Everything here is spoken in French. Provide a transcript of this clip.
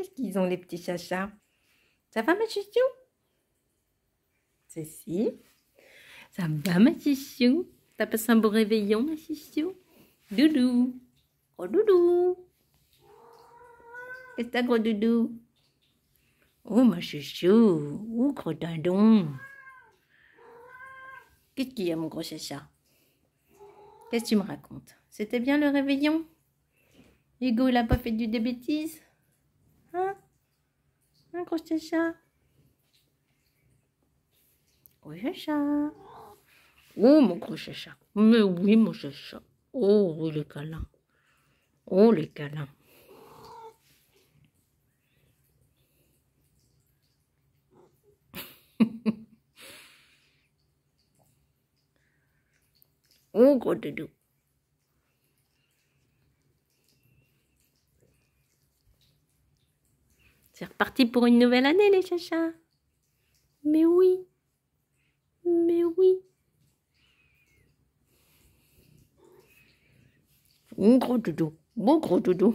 Qu'est-ce qu'ils ont les petits chachas? Ça va ma chouchou Ceci. Ça va ma chouchou T'as passé un beau réveillon ma chouchou Doudou. Oh doudou. Qu'est-ce que t'as gros doudou? Oh ma chouchou. Oh gros dindon. Qu'est-ce qu'il y a mon gros chacha? Qu'est-ce que tu me racontes? C'était bien le réveillon? Hugo, il a pas fait du des Hein? Un gros chacha Oui, chacha. Oh, mon gros chacha. Mais oui, mon chacha. Oh, oui, les câlins. Oh, les câlins. oh, gros doudou. C'est reparti pour une nouvelle année, les chachas. Mais oui. Mais oui. Mon gros doudou. Mon gros doudou.